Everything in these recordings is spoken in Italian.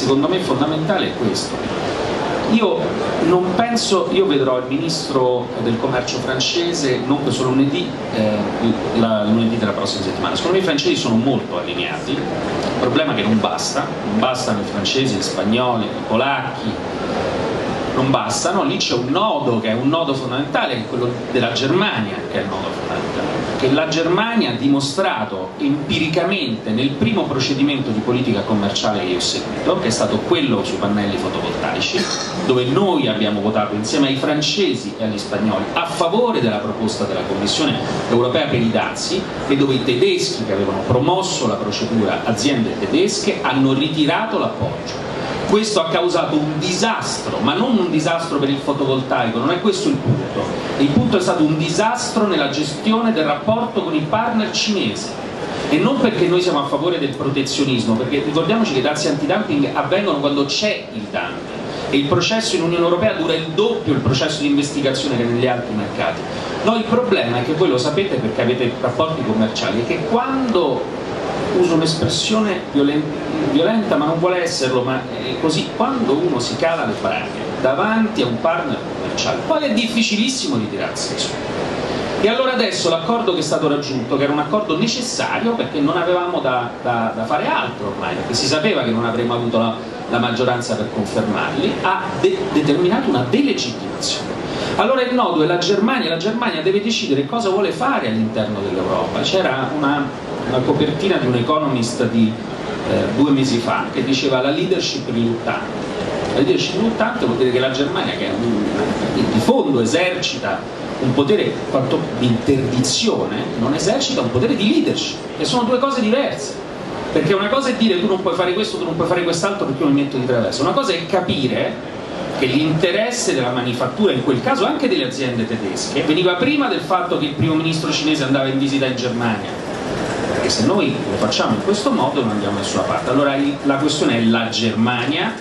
secondo me fondamentale è questo. Io non penso, io vedrò il ministro del commercio francese non questo lunedì, eh, la, lunedì della prossima settimana. Secondo me i francesi sono molto allineati, il problema è che non basta, non bastano i francesi, gli spagnoli, i polacchi, non bastano, lì c'è un nodo che è un nodo fondamentale, che è quello della Germania, che è il nodo fondamentale che la Germania ha dimostrato empiricamente nel primo procedimento di politica commerciale che io ho seguito, che è stato quello sui pannelli fotovoltaici, dove noi abbiamo votato insieme ai francesi e agli spagnoli a favore della proposta della Commissione europea per i dazi e dove i tedeschi che avevano promosso la procedura, aziende tedesche, hanno ritirato l'appoggio questo ha causato un disastro, ma non un disastro per il fotovoltaico, non è questo il punto. Il punto è stato un disastro nella gestione del rapporto con il partner cinese. E non perché noi siamo a favore del protezionismo, perché ricordiamoci che i dazi antidumping avvengono quando c'è il dumping e il processo in Unione Europea dura il doppio il processo di investigazione che negli altri mercati. No, il problema è che voi lo sapete perché avete rapporti commerciali, è che quando uso un'espressione violenta ma non vuole esserlo, ma è così, quando uno si cala le braghe davanti a un partner commerciale, poi è difficilissimo ritirarsi su. E allora adesso l'accordo che è stato raggiunto, che era un accordo necessario perché non avevamo da, da, da fare altro ormai, perché si sapeva che non avremmo avuto la, la maggioranza per confermarli, ha de determinato una delegittimazione. Allora il nodo è la Germania, la Germania deve decidere cosa vuole fare all'interno dell'Europa. C'era una una copertina di un economist di eh, due mesi fa che diceva la leadership riluttante. La leadership riluttante vuol dire che la Germania, che un, di fondo esercita un potere di interdizione, non esercita un potere di leadership, e sono due cose diverse. Perché una cosa è dire tu non puoi fare questo, tu non puoi fare quest'altro perché io mi metto di traverso, una cosa è capire che l'interesse della manifattura, in quel caso anche delle aziende tedesche, veniva prima del fatto che il primo ministro cinese andava in visita in Germania perché se noi lo facciamo in questo modo non andiamo da nessuna parte. Allora la questione è la Germania,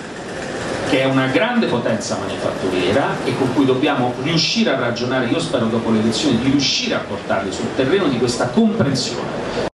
che è una grande potenza manifatturiera e con cui dobbiamo riuscire a ragionare, io spero dopo le elezioni di riuscire a portarli sul terreno di questa comprensione